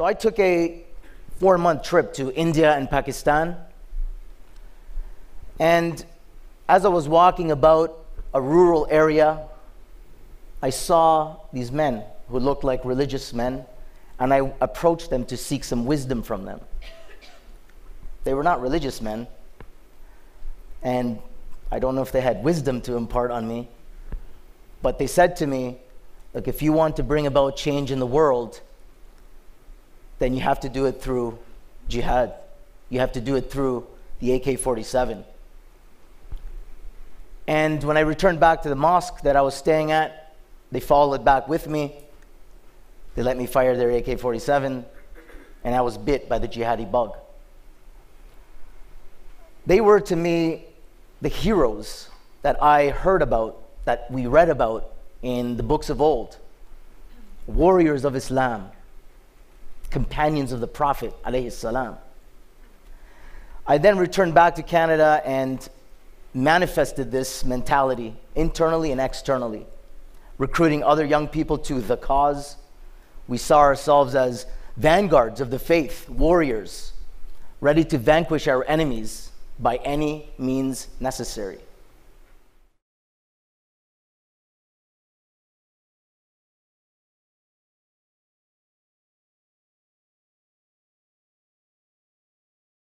So I took a four month trip to India and Pakistan. And as I was walking about a rural area, I saw these men who looked like religious men, and I approached them to seek some wisdom from them. They were not religious men, and I don't know if they had wisdom to impart on me, but they said to me, Look, if you want to bring about change in the world, then you have to do it through jihad. You have to do it through the AK 47. And when I returned back to the mosque that I was staying at, they followed back with me. They let me fire their AK 47, and I was bit by the jihadi bug. They were to me the heroes that I heard about, that we read about in the books of old warriors of Islam, companions of the Prophet. I then returned back to Canada and manifested this mentality internally and externally, recruiting other young people to the cause. We saw ourselves as vanguards of the faith, warriors, ready to vanquish our enemies by any means necessary.